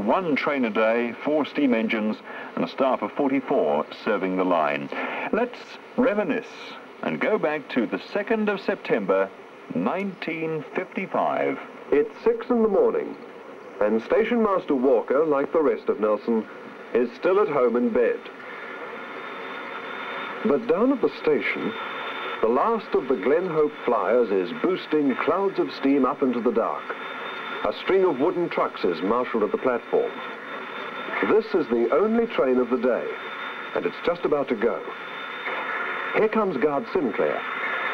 one train a day, four steam engines, and a staff of 44 serving the line. Let's reminisce and go back to the 2nd of September, 1955. It's six in the morning, and Station Master Walker, like the rest of Nelson, is still at home in bed. But down at the station, the last of the Glenhope flyers is boosting clouds of steam up into the dark. A string of wooden trucks is marshaled at the platform. This is the only train of the day, and it's just about to go. Here comes Guard Sinclair.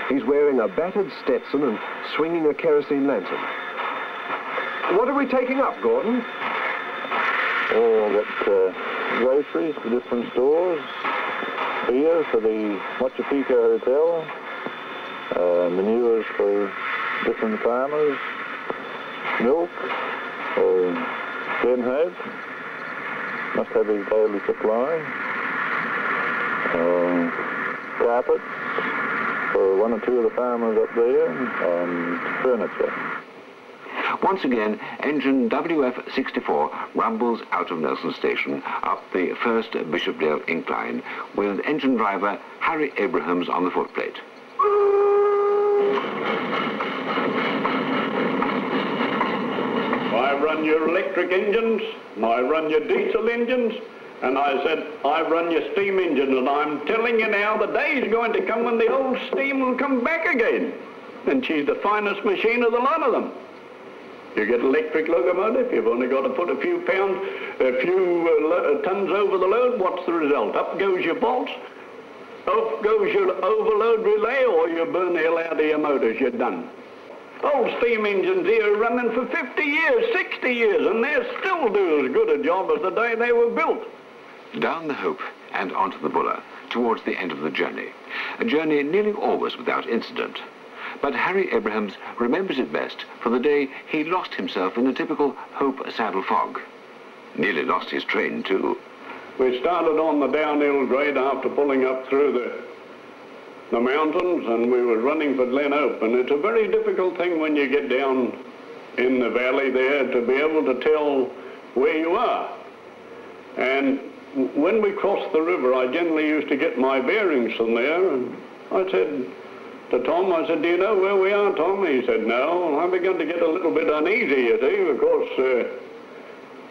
He's wearing a battered Stetson and swinging a kerosene lantern. What are we taking up, Gordon? Oh, got uh, groceries for different stores, beer for the Machu Picchu Hotel, uh, manures for different farmers, milk for Glenhope, must have his daily supply, uh, carpets for one or two of the farmers up there, and furniture. Once again, engine WF-64 rumbles out of Nelson Station up the first Bishopdale incline with engine driver Harry Abrahams on the footplate. Run your electric engines, and I run your diesel engines, and I said, I run your steam engines, and I'm telling you now, the day's going to come when the old steam will come back again. And she's the finest machine of the lot of them. You get electric locomotive, you've only got to put a few pounds, a few uh, lo- tons over the load, what's the result? Up goes your bolts, off goes your overload relay, or you burn the hell out of your motors, you're done. Old steam engines here are running for 50 years, 60 years, and they still do as good a job as the day they were built. Down the Hope and onto the Buller towards the end of the journey. A journey nearly always without incident. But Harry Abrahams remembers it best for the day he lost himself in the typical Hope saddle fog. Nearly lost his train, too. We started on the downhill grade after pulling up through the, the mountains and we were running for Glenhope. And it's a very difficult thing when you get down in the valley there to be able to tell where you are. And when we crossed the river, I generally used to get my bearings from there. And I said to Tom, I said, do you know where we are, Tom? He said, no. And I began to get a little bit uneasy, you see, because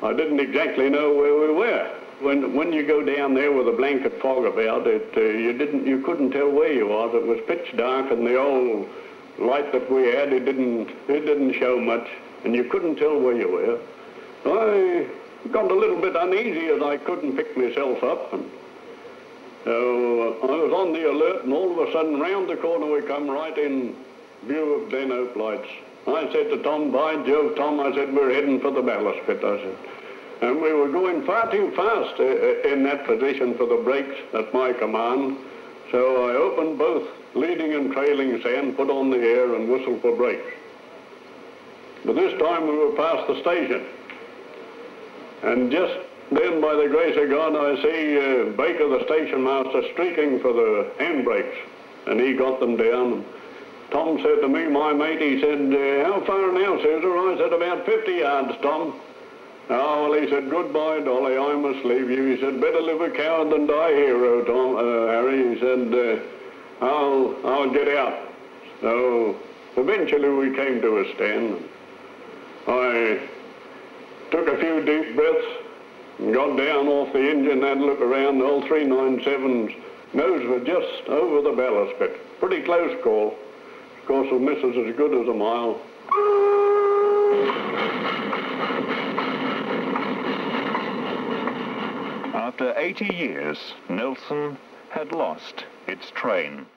uh, I didn't exactly know where we were. When, you go down there with a blanket fog about it, uh, you didn't, you couldn't tell where you was. It was pitch dark, and the old light that we had, it didn't, it didn't show much, and you couldn't tell where you were. I got a little bit uneasy as I couldn't pick myself up. And so uh, I was on the alert, and all of a sudden, round the corner we come right in view of Glenhope lights. I said to Tom, by Jove, Tom, I said, we're heading for the ballast pit, I said. And we were going far too fast uh, in that position for the brakes at my command. So I opened both leading and trailing sand, put on the air, and whistled for brakes. But this time we were past the station. And just then, by the grace of God, I see uh, Baker, the station master, streaking for the handbrakes. And he got them down. Tom said to me, my mate, he said, uh, how far now, Caesar? I said, about 50 yards, Tom. Oh, well, he said, goodbye, Dolly, I must leave you. He said, better live a coward than die a hero, Tom, uh, Harry. He said, uh, I'll, I'll get out. So eventually we came to a stand. I took a few deep breaths and got down off the engine, and looked look around. All 397's nose were just over the ballast pit. Pretty close call. Of course, the miss is as good as a mile. After 80 years, Nelson had lost its train.